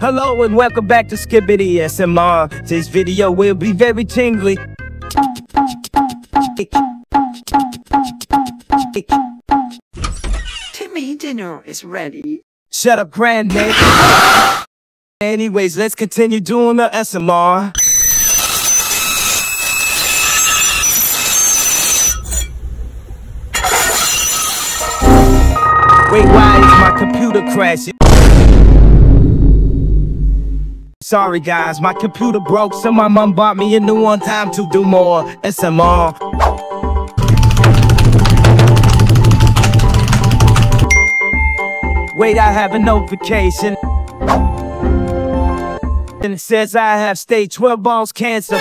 Hello and welcome back to Skibidi SMR. This video will be very tingly. Timmy, dinner is ready. Shut up, granddad. Anyways, let's continue doing the SMR. Wait, why is my computer crashing? Sorry guys, my computer broke, so my mom bought me a new one time to do more SMR. Wait, I have a notification. And it says I have stage 12 balls cancer.